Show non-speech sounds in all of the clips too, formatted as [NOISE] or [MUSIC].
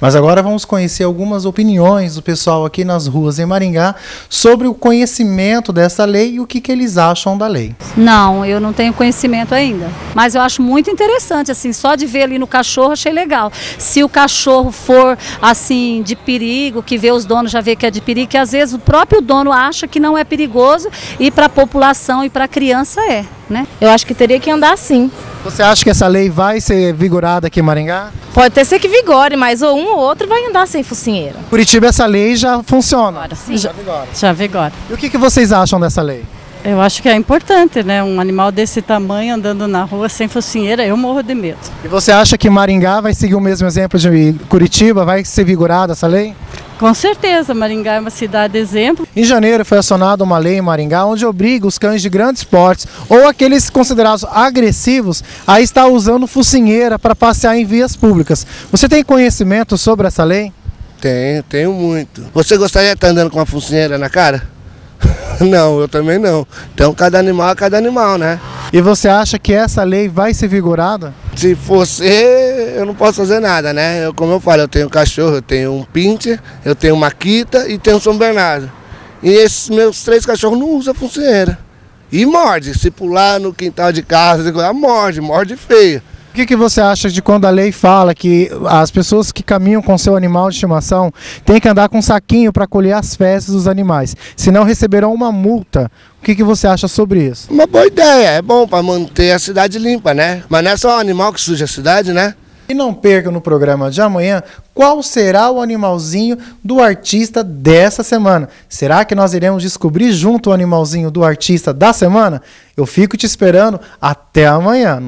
Mas agora vamos conhecer algumas opiniões do pessoal aqui nas ruas em Maringá sobre o conhecimento dessa lei e o que, que eles acham da lei. Não, eu não tenho conhecimento ainda. Mas eu acho muito interessante, assim, só de ver ali no cachorro achei legal. Se o cachorro for, assim, de perigo, que vê os donos já vê que é de perigo, que às vezes o próprio dono acha que não é perigoso e para a população e para a criança é, né? Eu acho que teria que andar sim. Você acha que essa lei vai ser vigorada aqui em Maringá? Pode até ser que vigore, mas ou um ou outro vai andar sem focinheira. Curitiba essa lei já funciona. Agora sim. Já vigora. Já vigora. E o que, que vocês acham dessa lei? Eu acho que é importante, né? Um animal desse tamanho andando na rua sem focinheira, eu morro de medo. E você acha que Maringá vai seguir o mesmo exemplo de Curitiba? Vai ser vigorada essa lei? Com certeza, Maringá é uma cidade exemplo. Em janeiro foi assinada uma lei em Maringá onde obriga os cães de grandes portes ou aqueles considerados agressivos a estar usando focinheira para passear em vias públicas. Você tem conhecimento sobre essa lei? Tenho, tenho muito. Você gostaria de estar andando com uma focinheira na cara? [LAUGHS] não, eu também não. Então cada animal é cada animal, né? E você acha que essa lei vai ser vigorada? Se você, eu não posso fazer nada, né? Eu, como eu falo, eu tenho um cachorro, eu tenho um pincher, eu tenho uma quita e tenho um São Bernardo. E esses meus três cachorros não usam focinheira. E morde, se pular no quintal de casa, morde, morde feio. O que, que você acha de quando a lei fala que as pessoas que caminham com seu animal de estimação têm que andar com um saquinho para colher as fezes dos animais, senão receberão uma multa? O que, que você acha sobre isso? Uma boa ideia, é bom para manter a cidade limpa, né? Mas não é só o animal que suja a cidade, né? E não perca no programa de amanhã qual será o animalzinho do artista dessa semana. Será que nós iremos descobrir junto o animalzinho do artista da semana? Eu fico te esperando até amanhã.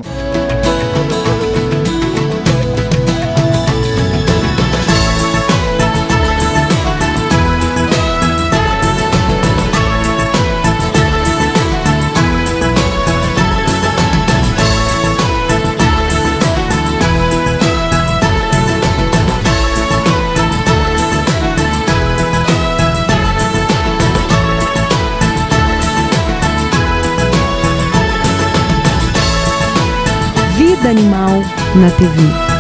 Vida Animal na TV.